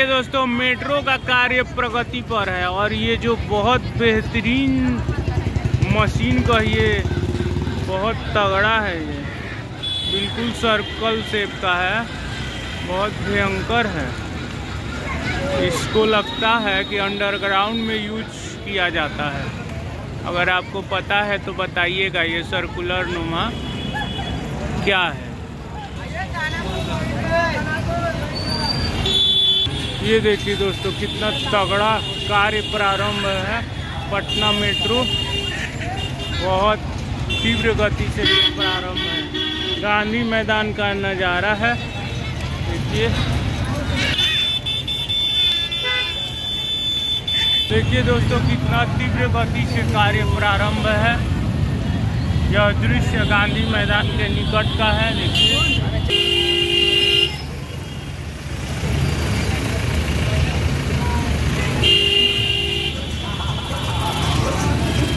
ये दोस्तों, मेट्रो का कार्य प्रगति पर है और ये जो बहुत बेहतरीन मशीन कहिए बहुत तगड़ा है ये। बिल्कुल सर्कल शेप का है, बहुत भयंकर है। इसको लगता है कि अंडरग्राउंड में यूज़ किया जाता है। अगर आपको पता है तो बताइएगा ये सर्कुलर नुमा क्या है। ये देखिए दोस्तों, कितना तगड़ा कार्य प्रारंभ है पटना मेट्रो। बहुत तीव्र गति से प्रारंभ है। गांधी मैदान का नज़ारा है। देखिए। देखिए दोस्तों, कितना तीव्र गति से कार्य प्रारंभ है। यह दृश्य गांधी मैदान के निकट का है। देखिए